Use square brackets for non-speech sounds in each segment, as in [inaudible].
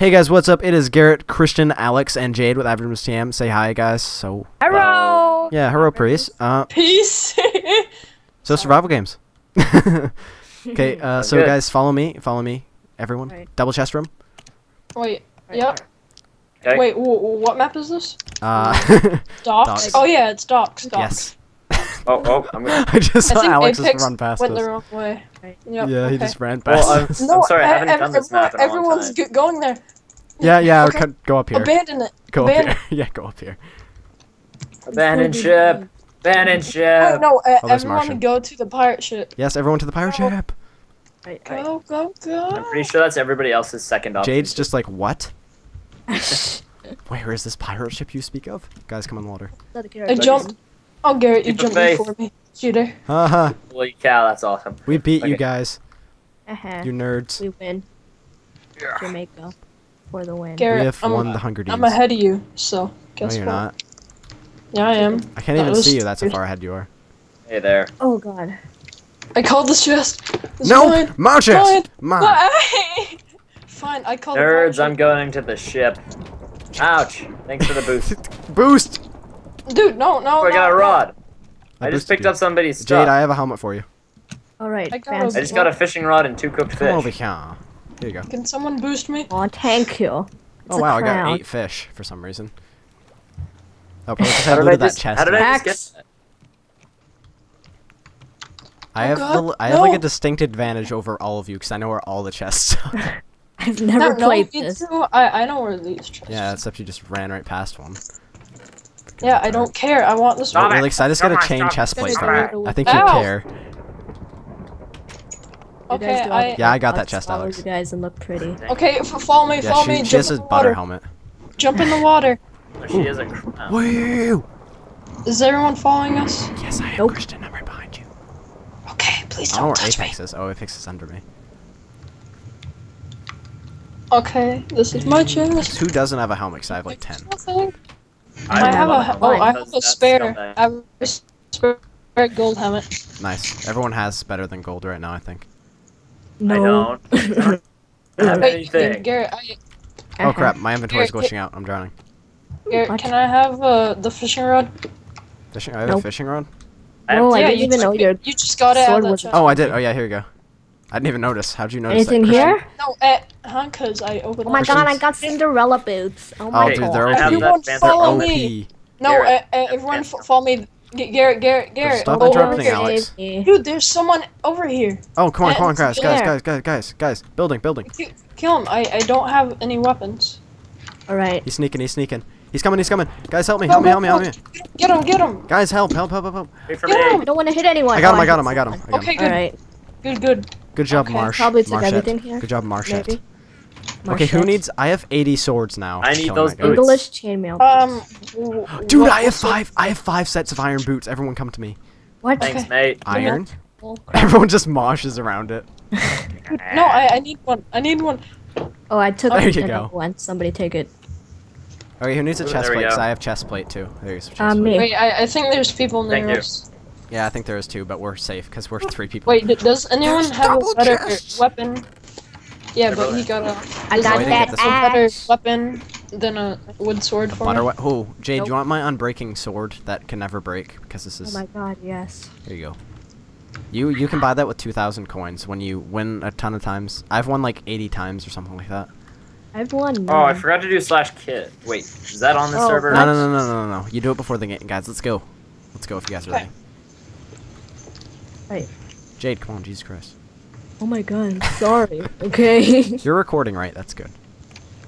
Hey guys, what's up? It is Garrett, Christian, Alex, and Jade with Average TM. Say hi, guys. So Hello. yeah, hello, priest. Uh, Peace. [laughs] so survival games. [laughs] okay, [laughs] uh, so Good. guys, follow me. Follow me, everyone. Right. Double chest room. Wait. Yep. Okay. Wait. W- w- what map is this? Uh, Docks. Docks. Oh yeah, it's docks. Docks. yes. Oh, oh, I'm gonna. [laughs] I just I saw think Alex just Apex run past went us. the wrong way. Yep, yeah, he just ran past Well, us. No, I'm sorry, I haven't ev- done this map in a long Everyone's time. going there. Yeah, yeah. Okay. co- Go up here. Abandon it. Go up here. [laughs] yeah, go up here. Abandon ship. Abandon Wait, ship. no, uh, Oh, there's everyone Martian. go to the pirate ship. Yes, everyone to the pirate Go. ship. Right, right. Go, go, go. I'm pretty sure that's everybody else's second option. Jade's just like, what? [laughs] Where is this pirate ship you speak of? Guys, come on the water. Not a I character. jumped. Oh, Garrett, you Keep the jumped faith. before me. Cheater. Haha, Holy cow, that's awesome. we beat you guys. Uh-huh. You nerds. We win. Jamaica for the win. Garrett, We have I'm, won the Hunger Games. I'm ahead of you, so guess No, you're what? not. Yeah, I am. I can't That even see you. That's how far ahead you are. Hey there. Oh god. I called this chest. It's No, mine. my chest. Mine. Fine. [laughs] Fine, I called the Nerds, I'm going to the ship. Ouch. Thanks for the boost. [laughs] Boost. Dude, no, no, Oh, I no, got a no. rod. I I just picked you. up somebody's Jade, stuff. I have a helmet for you. Alright, I got fancy. I just got a fishing rod and two cooked Come over fish. here. Here you go. Can someone boost me? Aw, thank you. Oh It's a wow, I got eight fish for some reason. Oh, probably because I How did I looted that chest. how did I Axe. just get I Oh, have God, the, I have like a distinct advantage over all of you because I know where all the chests are. [laughs] I've never no, played no, me this. too. I, I know where these chests yeah, except you just ran right past one. Yeah, I don't care. I want this Stop one. it. Really excited. I just got a Stop it, chain stop it, chest plate it. from it. I think you care. Okay, guys do all I- Yeah, I got that dogs chest, follow Alex. You guys and look pretty. Okay, follow me, Yeah, follow she, me. she Jump has in a the butter water. helmet. Jump in the water. [laughs] She is a crown. Uh, Woo! Is everyone following us? Yes, I am Nope. Christian. I'm right behind you. Okay, please don't know don't where touch me. Apex is. Oh, Apex is under me. Okay, this is my chest. Who doesn't have a helmet? 'Cause I have like ten. Nothing. I I, have know a oh, I have a spare. scumbag. I have a spare gold helmet. Nice. Everyone has better than gold right now. I think. No. I don't. [laughs] I don't have Wait, anything. Garrett, I, Oh crap! My inventory's Here, glitching out. I'm drowning. Garrett, can I have uh, the fishing rod? Fishing? I have a fishing rod. I have No, I yeah, didn't you even know your You just got it out of that chest. Oh, I did. Oh yeah, here you go. I didn't even notice. How'd you notice anything that? Christian? here. No, eh, huh? Cause I opened. Oh my that god, I got Cinderella boots. Oh my Oh, Okay, dude, god. they're I OP. Everyone follow me. No, Garrett, uh, uh, everyone f- follow me. G- Garrett, Garrett, Garrett. Stop over interrupting here. Alex. Dude, there's someone over here. Oh, come on, come on, guys, guys, guys, guys, guys, guys. Building, building. Kill him. I, I don't have any weapons. Alright. He's sneaking, he's sneaking. He's coming, he's coming. Guys, help me, help me, help me, help me. Get him, get him. Guys, help, help, help, help, help. Wait for Get me. him. I don't want to hit anyone. I got Oh, him, I got him, I got him. I got him. Okay, good, Alright. good, good. Good job, Okay. Marsh. Probably took Marshette. everything here. Good job, Marshette. Maybe. Okay, who needs? I have 80 swords now. I need those boots. English chainmail. Um, Dude, I have five. I have five sets of iron boots. Everyone, come to me. What? Thanks, mate. Iron. Oh, [laughs] Everyone just moshes around it. [laughs] No, I, I need one. I need one. Oh, I took There you go. one. Somebody take it. Okay, who needs a Ooh, chest there we plate? 'Cause go. I have chest plate too. There's chest Uh, plate. me. Wait, I, I think there's people Thank near you. Us. Yeah, I think there is two, but we're safe because we're three people. Wait, does anyone There's have a better chests. weapon? Yeah, but he got a, I got I get that this a better weapon than a wood sword for Butter what? Oh, Jade, Nope. do you want my unbreaking sword that can never break? Because this is. Oh my god, yes. Here you go. You you can buy that with 2,000 coins when you win a ton of times. I've won like 80 times or something like that. I've won. Oh, I forgot to do slash kit. Wait, is that on the Oh, server? No, no, no, no, no, no, no. You do it before the game, guys. Let's go. Let's go if you guys are Okay. ready. Right. Jade, come on, Jesus Christ. Oh my god, I'm sorry. [laughs] Okay. [laughs] You're recording, right? That's good.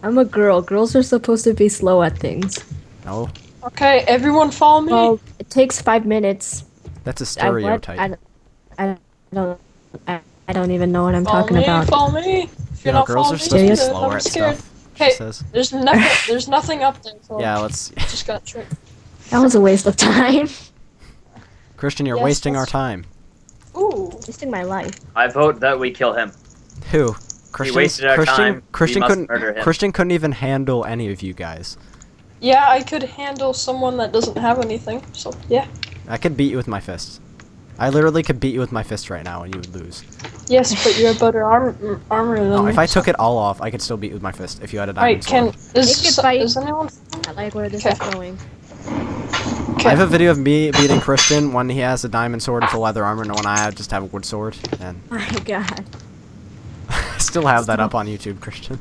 I'm a girl. Girls are supposed to be slow at things. No, Okay, everyone follow me. Well, it takes five minutes. that's a stereotype. I, I don't. I, I don't even know what I'm follow talking me, about. Follow me. If you you're know, not girls are me, supposed to be slower I'm at scared. stuff. Hey. says. There's nothing. There's nothing up there. So Yeah, let's. Just got tricked. That was a waste of time. Christian, you're Yes, wasting our time. Ooh. Wasting my life. I vote that we kill him. Who? Christian. wasted our Christian. time. Christian must couldn't. murder him. Christian couldn't even handle any of you guys. Yeah, I could handle someone that doesn't have anything. So yeah. I could beat you with my fists. I literally could beat you with my fist right now and you would lose. Yes, but you have better armor armor than No, me. if I took it all off, I could still beat you with my fist if you had a Alright, diamond can sword. is, Make it bite. is anyone? I like where this Okay. is going. Okay. I have a video of me beating Christian when he has a diamond sword and full leather armor, and when I just have a wood sword. And [laughs] My God. I [laughs] still have that up on YouTube, Christian.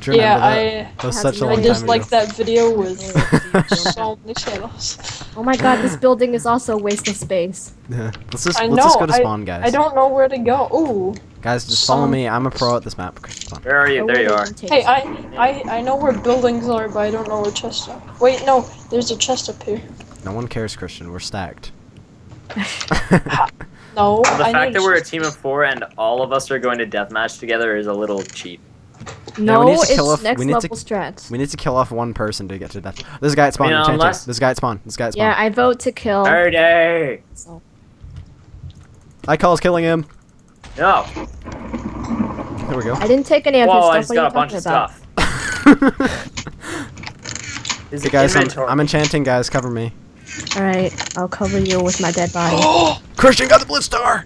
Do you Yeah, that? I That was such a no long I time just like that video with [laughs] so many channels. Oh my God, this building is also a waste of space. Yeah. Let's just I let's just go to spawn, guys. I don't know where to go. Ooh. Guys, just follow me. I'm a pro at this map. Christian, come on. Where are you? There you are. Hey, I, I I know where buildings are, but I don't know where chests are. Wait, no, there's a chest up here. No one cares, Christian. We're stacked. [laughs] No, The I fact that we're a team of four and all of us are going to deathmatch together is a little cheap. No, need to it's kill off- next we need to- level strats. we need to kill off one person to get to death. This guy at spawn. You know, unless- This guy at spawn. This guy at spawn. Yeah, I vote to kill. Party! So- I calls killing him. No. There we go. I didn't take any of Whoa, I just stuff. got a bunch of about? stuff. [laughs] His Hey guys, I'm. I'm enchanting. Guys, cover me. Alright, I'll cover you with my dead body. Oh! [gasps] Christian got the blitz star.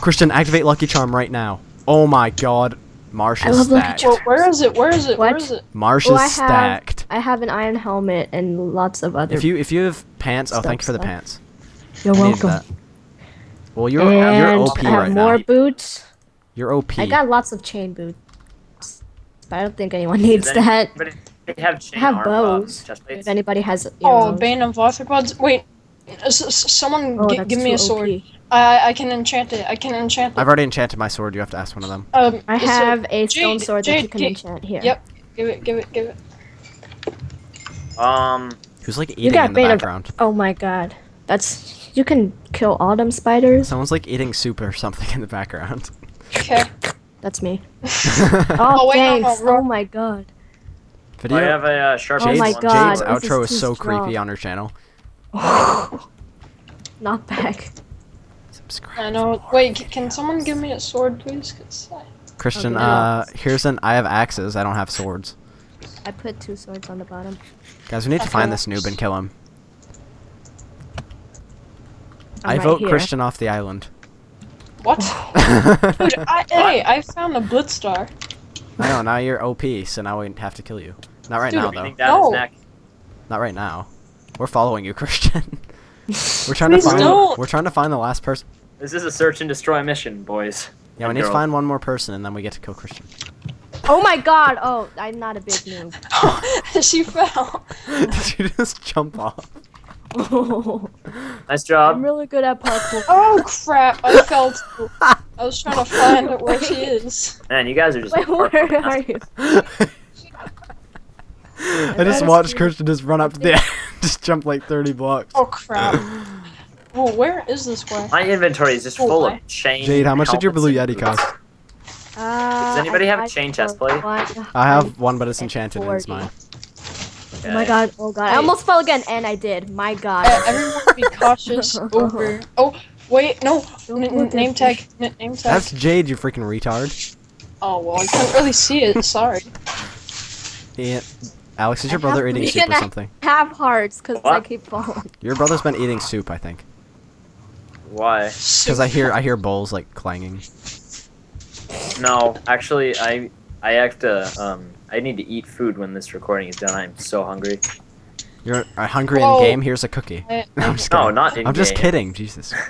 Christian, activate Lucky Charm right now. Oh my God, Marsh I is love Lucky stacked. Charm. Well, where is it? Where is it? Where What? is it? Marsh is I have- stacked. I have an iron helmet and lots of other. If you if you have pants, oh, Stuff, thank you for the stuff. pants. You're I needed welcome. That. Well, you're and you're OP I have right more now. boots. You're OP. I got lots of chain boots. But I don't think anyone needs Does that. But they have chain I have arm, bows. Um. If anybody has. Oh. Bane of Arthropods. Wait, s- s- someone Oh, gi- give me a sword. OP. I I can enchant it. I can enchant it. I've already enchanted my sword. You have to ask one of them. Um, I have a stone Jade- sword that you can Jade- enchant here. Yep. Give it. Give it. Give it. Um, Who's like eating got in the Bane of- background? Oh my god. That's. You can kill all them spiders. Someone's like eating soup or something in the background. Okay. That's me. [laughs] Oh, Oh, wait, no, no, thanks. no. oh my god. Video. I have a uh, sharp Oh my. God, Jade's this is outro is, too so strong. creepy on her channel. [laughs] Not back. Subscribe. I know. Wait, c- can someone give me a sword, please? 'Cause I- Christian, Okay. uh, here's an. I have axes. I don't have swords. I put two swords on the bottom. Guys, we need to find this noob and kill him. I'm I right vote here. Christian off the island. What? [laughs] Dude, I, hey, I found a blitz star. I know. Now you're OP, so now we have to kill you. Not right Dude, now, though. think No. Not right now. We're following you, [laughs] Christian. we're trying to find. don't. We're trying to find the last person. This is a search and destroy mission, boys. Yeah, we And need to find one more person, and then we get to kill Christian. Oh my god! Oh, I'm not a big noob. [laughs] she fell. Did you just jump off? [laughs] Nice job. I'm really good at parkour. [laughs] Oh crap! I fell too. I was trying to find it [laughs] where she is. Man, you guys are just. Wait, where are you? I just watched see- Christian just run up to the just jump like 30 blocks. Oh crap! Well, where is this guy? My inventory is just Oh, full I- of chain. Jade, how much did your blue Yeti cost? Uh, Does anybody I have a chain chest plate? I have one, but it's enchanted and it's mine. Oh my god! Oh god! I almost fell again, and I did. My god. Uh, everyone be cautious [laughs] over. Oh wait, no. Don't N- n- name tag. N- name tag. That's Jade, you freaking retard. Oh well, I can't really see it. Sorry. Yeah. Alex, is your I brother eating soup or and a something? Have hearts, cause I keep falling. Your brother's been eating soup, I think. Why? Because I hear I hear bowls like clanging. No, actually, I I have to. Um, I need to eat food when this recording is done. I'm so hungry. You're uh, hungry Whoa. in game. Here's a cookie. I, [laughs] No, I, I'm just No, kidding. not in I'm just kidding. Jesus. [laughs]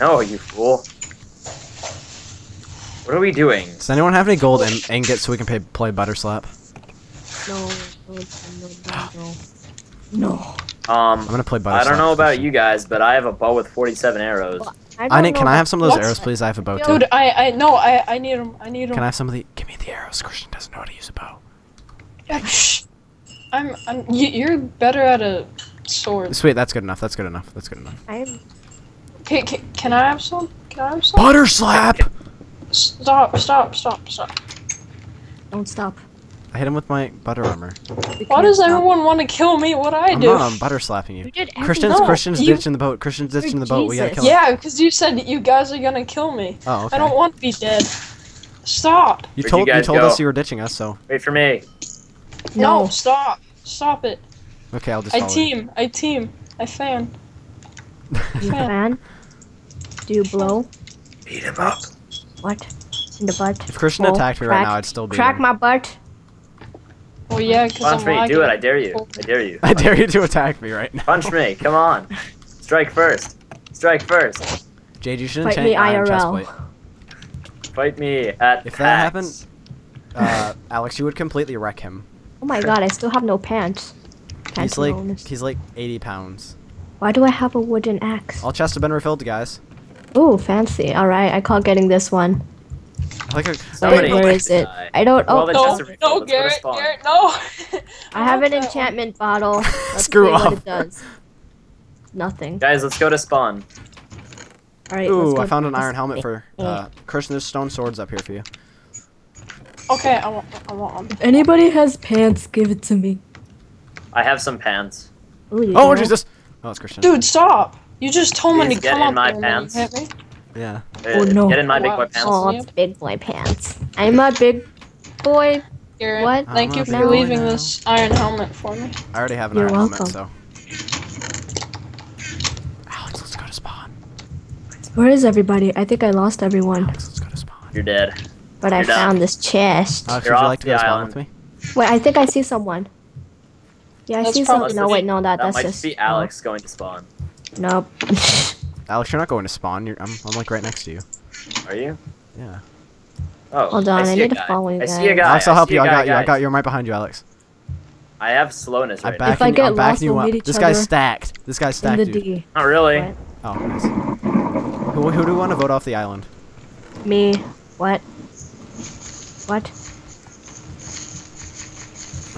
No, you fool. What are we doing? Does anyone have any gold in- ingots so we can pay, play butter slap? No, no, no, no, no. [gasps] Um, I'm gonna play butter I don't know about you guys, but I have a bow with 47 arrows. Well, I don't need, can I have some of those arrows, please? I have a bow too. dude, I, I, no, I, I need them. I need them. Can I have some of the? Give me the arrows. Christian doesn't know how to use a bow. I'm, I'm. You, you're better at a sword. Sweet, that's good enough. That's good enough. That's good enough. I'm Can, can, can I have some? Can I have some? Butter slap! Stop! Stop! Stop! Stop! don't stop. I hit him with my butter armor. Why does everyone want to kill me? What I I'm do? not. I'm butter slapping you. You. Christian's No, Christian's you- ditching the boat. Christian's oh, ditching the boat. We gotta kill him. Yeah, because you said you guys are gonna kill me. Oh, okay. I don't want to be dead. Stop! You Where'd told you you told go? us you were ditching us, so Wait for me. No, No. stop! Stop it! okay, I'll just I follow you. team. I team. I fan. You [laughs] Fan. fan? Do you blow? Beat him up. What? In the butt? If Christian Oh, attacked me right crack- now, I'd still be. Crack my butt. Well, yeah, because Punch I'm me. lagging. Do it. I dare you. I dare you. I dare you to attack me right now. Punch me. Come on. Strike first. Strike first. Jade, you should Fight enchant me iron IRL. Fight me at If that PAX. Uh, Alex, you would completely wreck him. Oh my god, I still have no pants. He's like Pantalones. he's like 80 pounds. Why do I have a wooden axe? All chests have been refilled, guys. Ooh, fancy. Alright, I call getting this one. I like a, Wait, where is it? die. I don't. Well, Oh, the No, chests are refilled. no, Let's go to Garrett. Garrett, no. [laughs] I have an enchantment bottle. [laughs] Let's Screw see what off. it does. Nothing. Guys, let's go to spawn. Alright, let's Ooh, go I found an iron helmet for uh, Christian. There's stone swords up here for you. Okay, I want, I want them. Anybody has pants, give it to me. I have some pants. Ooh, Oh do? Jesus! Oh, it's Christian. Dude, stop! You just told me to get come in up my there and pants. hit me. Yeah. Uh, Oh, no. Get in my big boy pants. Oh, it's big boy pants. I'm a big boy. Garrett, What? thank I'm you for leaving now. this iron helmet for me. I already have an You're iron helmet, so. Alex, let's go to spawn. Where is everybody? I think I lost everyone. Alex, let's go to spawn. You're dead. But I You're done. found this chest. Alex, You're would you like to the go to spawn with me? Wait, I think I see someone. Yeah, I That's see probably- someone. No, wait, no, that, That that's might just. be Alex going to spawn. Nope. [laughs] Alex, you're not going to spawn. You're, I'm, I'm like right next to you. Are you? Yeah. Oh. Hold on, I see a need to follow you I see a guys. guy. Alex, I'll help see you. a I guy, got you. I got you. I'm right behind you, Alex. I have slowness I'm right now. backing, I get I'm lost, you we'll meet each This guy's stacked. This guy's In stacked, the dude. D. Not really. What? Oh, nice. Who, who do we want to vote off the island? Me. What? What?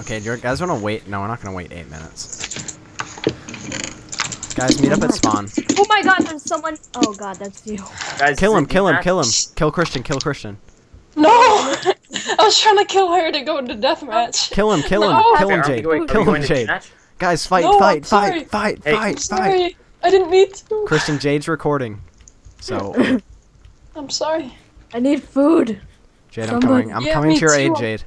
Okay, do you guys want to wait? No, we're not going to wait eight minutes. Guys, meet up at spawn. Oh my god, there's someone. Oh god, that's you. Guys, Kill him, kill him, deathmatch? kill him. Kill Christian, kill Christian. No! [laughs] I was trying to kill her to go into deathmatch. Kill him, kill him, No. kill him, Are Jade. going- Kill him, going Jade. Guys, fight, No, fight, fight, fight, Hey, fight, fight. Sorry, I didn't mean to. Christian, Jade's recording. So, [laughs] I'm sorry. I need food. Jade, I'm Somebody- coming. I'm Yeah, coming to your aid. Jade.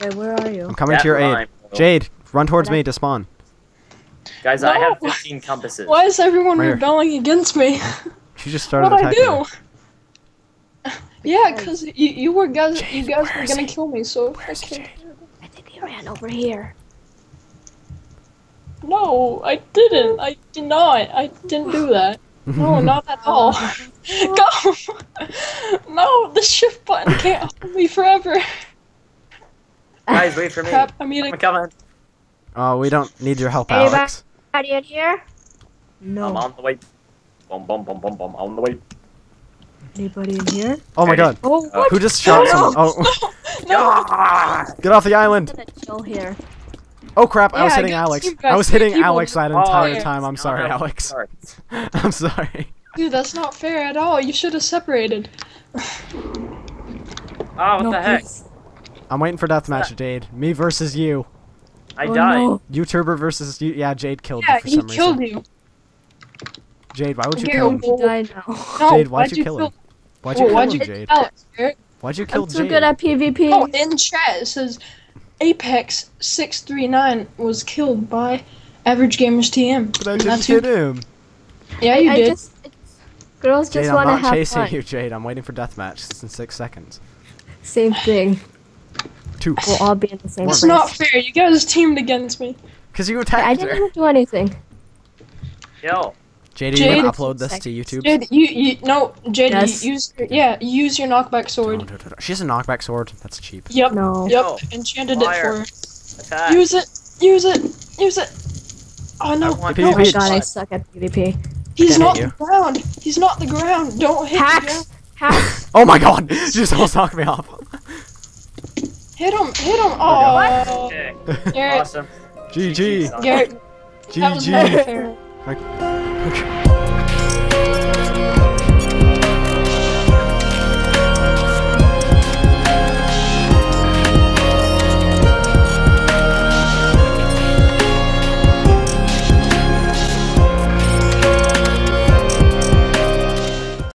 Wait, where are you? I'm coming That to your aid. rhymed. Jade, run towards me to spawn. Guys, I have 15 compasses. Why is everyone Right rebelling against me? [laughs] She just started What'd I do? [laughs] Yeah, cause you, you were guys you guys were gonna he? kill me, so Where is he, okay. Jade? I think he ran over here. No, I didn't. I did not. I didn't do that. No, [laughs] not at all. Go. no, the shift button can't hold me forever. Guys, wait for me. Crap, I'm. I'm coming. Oh, we don't need your help, Anybody- Alex. Anybody in here? No. I'm on the way. Boom, boom, boom, boom, boom. On the way. Anybody in here? Oh my god. Oh, Uh, what? Who just shot No, someone? [laughs] no. Oh, [laughs] No. get off the island. I'm gonna chill here. Oh crap, I was hitting good Alex. I was hitting. Alex that Oh, entire yeah. time. I'm sorry, how it Alex. starts. [laughs] I'm sorry. Dude, that's not fair at all. You should have separated. Oh, what no, the heck? please. I'm waiting for deathmatch, Jade. Me versus you. I Oh, died. no. YouTuber versus. Yeah, Jade killed Yeah, you for he killed you. Jade, why would you Here, kill him? we'll- He died now. No, Jade, why'd you kill him? Why'd you well, kill why'd him, you Jade? Alex, Why'd you kill I'm too Jade? good at PvP. Oh, in chat it says Apex six three nine was killed by Average Gamers TM. But I And didn't who- hit him. Yeah, you I did. just, it's, girls Jade, just I'm want to not chasing you, Jade. I'm waiting for deathmatch. It's in six seconds. Same thing. Two. We'll all be in the same It's place. not fair. You guys teamed against me. Because you attacked I attacked didn't her. even do anything. Yo. Jade, are you gonna upload this to YouTube? Jade, you, you no, Jade, Yes. you use your, yeah, use your knockback No, sword. no, no, no. She has a knockback sword. That's cheap. Yep, No. yep, Yo, enchanted fire. it for Attack. Use it, use it, use it. Oh no, I want Oh PvP. my god, I suck at PvP. he's Can't the ground. He's not the ground. Don't hit the. Hacks! Hacks! Oh my god! [laughs] She just almost knocked me off. Hit him, hit him. Oh God. Oh, Okay. Garrett, Awesome. GG. Garrett, that was not GG. fair. Okay.